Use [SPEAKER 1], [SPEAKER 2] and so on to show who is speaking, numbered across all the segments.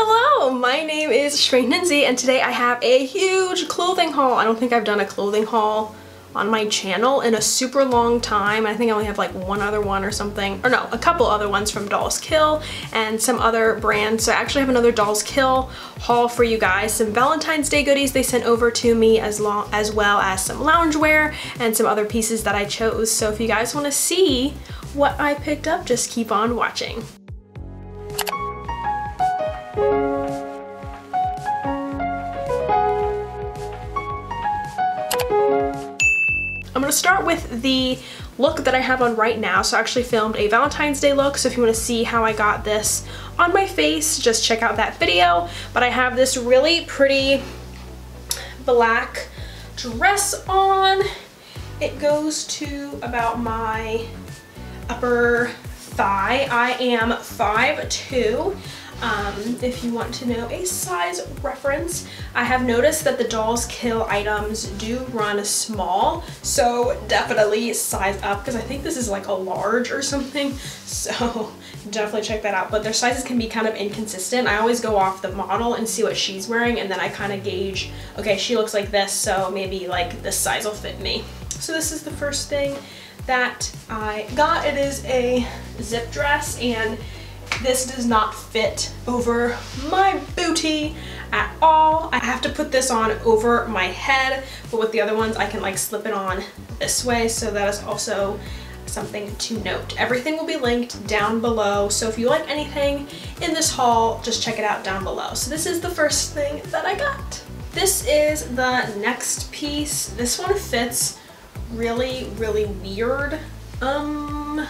[SPEAKER 1] Hello, my name is Shweihninzy and today I have a huge clothing haul. I don't think I've done a clothing haul on my channel in a super long time. I think I only have like one other one or something, or no, a couple other ones from Dolls Kill and some other brands. So I actually have another Dolls Kill haul for you guys. Some Valentine's Day goodies they sent over to me as, long, as well as some loungewear and some other pieces that I chose. So if you guys wanna see what I picked up, just keep on watching. Start with the look that I have on right now. So I actually filmed a Valentine's Day look. So if you wanna see how I got this on my face, just check out that video. But I have this really pretty black dress on. It goes to about my upper thigh. I am 5'2". Um, if you want to know a size reference. I have noticed that the Dolls Kill items do run small, so definitely size up because I think this is like a large or something, so definitely check that out. But their sizes can be kind of inconsistent. I always go off the model and see what she's wearing and then I kind of gauge, okay, she looks like this, so maybe like this size will fit me. So this is the first thing that I got. It is a zip dress and this does not fit over my booty at all. I have to put this on over my head, but with the other ones, I can like slip it on this way. So that is also something to note. Everything will be linked down below. So if you like anything in this haul, just check it out down below. So this is the first thing that I got. This is the next piece. This one fits really, really weird. Um,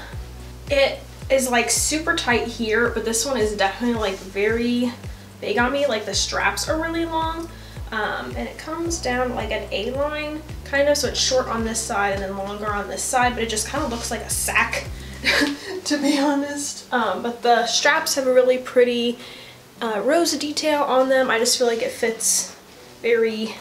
[SPEAKER 1] it is like super tight here, but this one is definitely like very big on me. Like the straps are really long. Um, and it comes down like an A-line kind of, so it's short on this side and then longer on this side, but it just kind of looks like a sack to be honest. Um, but the straps have a really pretty uh, rose detail on them. I just feel like it fits very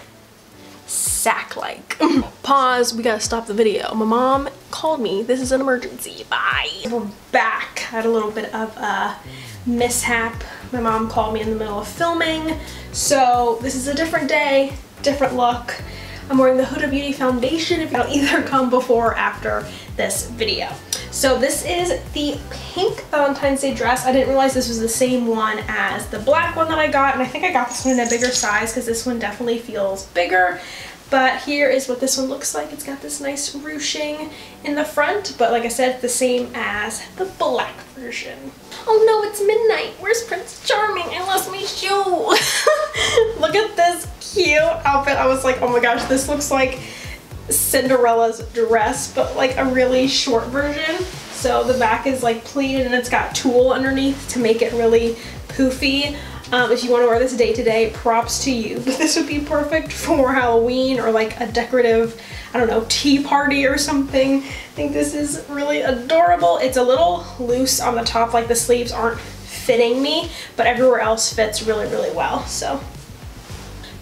[SPEAKER 1] sack-like. Pause, we gotta stop the video. My mom called me, this is an emergency, bye. We're back, I had a little bit of a mishap. My mom called me in the middle of filming, so this is a different day, different look. I'm wearing the Huda Beauty foundation if it'll either come before or after this video. So this is the pink Valentine's Day dress. I didn't realize this was the same one as the black one that I got and I think I got this one in a bigger size because this one definitely feels bigger. But here is what this one looks like. It's got this nice ruching in the front, but like I said, the same as the black version. Oh no, it's midnight. Where's Prince Charming? I lost my shoe. Look at this cute outfit. I was like, oh my gosh, this looks like Cinderella's dress, but like a really short version. So the back is like pleated and it's got tulle underneath to make it really poofy. Um, if you want to wear this day to day, props to you. But this would be perfect for Halloween or like a decorative, I don't know, tea party or something. I think this is really adorable. It's a little loose on the top, like the sleeves aren't fitting me, but everywhere else fits really, really well. So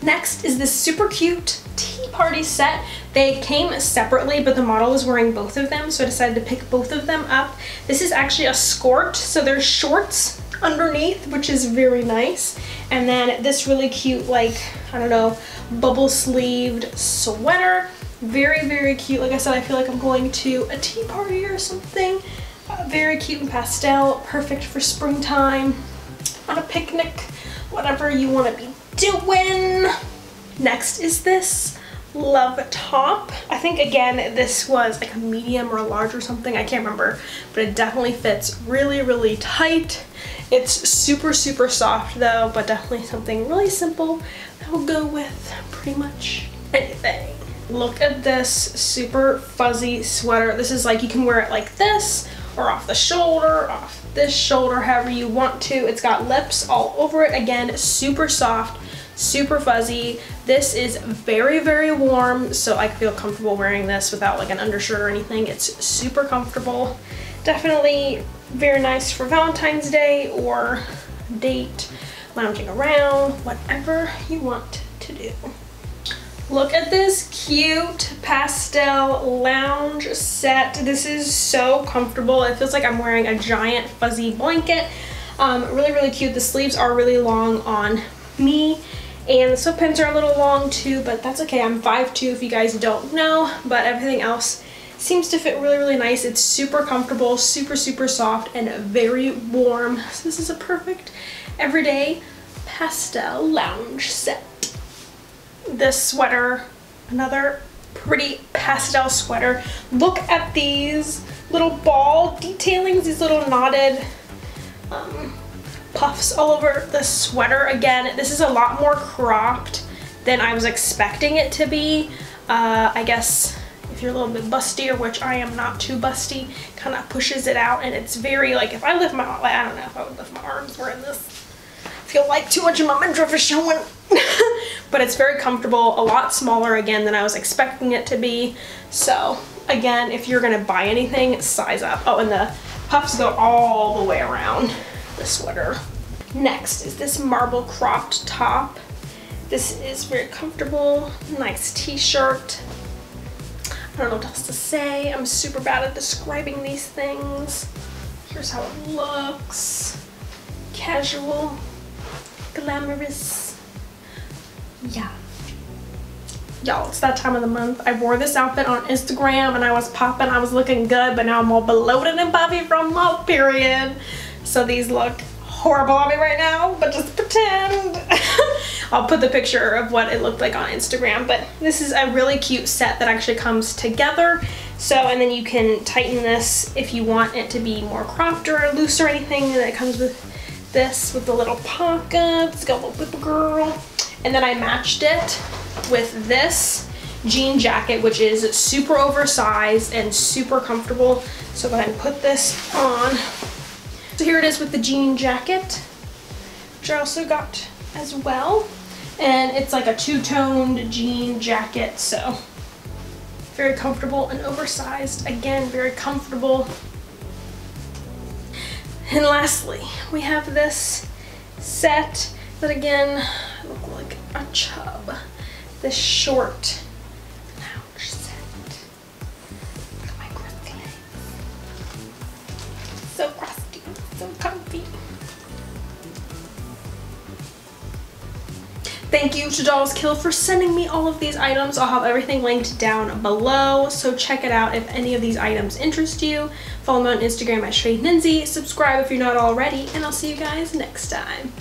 [SPEAKER 1] next is this super cute tea party set. They came separately, but the model was wearing both of them, so I decided to pick both of them up. This is actually a skirt, so there's shorts underneath, which is very nice. And then this really cute, like, I don't know, bubble sleeved sweater. Very, very cute. Like I said, I feel like I'm going to a tea party or something. Uh, very cute and pastel, perfect for springtime, on a picnic, whatever you want to be doing. Next is this love top. I think again this was like a medium or a large or something, I can't remember, but it definitely fits really, really tight. It's super, super soft though, but definitely something really simple that will go with pretty much anything. Look at this super fuzzy sweater. This is like, you can wear it like this or off the shoulder, off this shoulder, however you want to. It's got lips all over it. Again, super soft, super fuzzy. This is very, very warm, so I feel comfortable wearing this without like an undershirt or anything. It's super comfortable. Definitely very nice for Valentine's Day or date, lounging around, whatever you want to do. Look at this cute pastel lounge set. This is so comfortable. It feels like I'm wearing a giant fuzzy blanket. Um, really, really cute. The sleeves are really long on me. And the sweatpants are a little long too, but that's okay. I'm 5'2", if you guys don't know, but everything else seems to fit really, really nice. It's super comfortable, super, super soft, and very warm. So this is a perfect everyday pastel lounge set. This sweater, another pretty pastel sweater. Look at these little ball detailings, these little knotted um, puffs all over the sweater. Again, this is a lot more cropped than I was expecting it to be. Uh, I guess if you're a little bit bustier, which I am not too busty, kind of pushes it out and it's very like if I lift my, I don't know if I would lift my arms wearing this. I feel like too much of my midriff is showing. but it's very comfortable, a lot smaller again than I was expecting it to be. So again, if you're gonna buy anything, size up. Oh, and the puffs go all the way around the sweater. Next is this marble cropped top. This is very comfortable, nice t-shirt. I don't know what else to say. I'm super bad at describing these things. Here's how it looks. Casual, glamorous. Yeah. Y'all, it's that time of the month. I wore this outfit on Instagram and I was popping, I was looking good, but now I'm all bloated and puffy from my period. So these look horrible on me right now, but just pretend. I'll put the picture of what it looked like on Instagram, but this is a really cute set that actually comes together. So, and then you can tighten this if you want it to be more cropped or loose or anything, and it comes with this with the little pockets, got a little girl. And then I matched it with this jean jacket, which is super oversized and super comfortable. So ahead and put this on. So here it is with the jean jacket, which I also got as well. And it's like a two-toned jean jacket, so very comfortable and oversized. Again, very comfortable. And lastly, we have this set that again, look like a chub. This short Thank you to Dolls Kill for sending me all of these items. I'll have everything linked down below, so check it out if any of these items interest you. Follow me on Instagram at Shay Subscribe if you're not already, and I'll see you guys next time.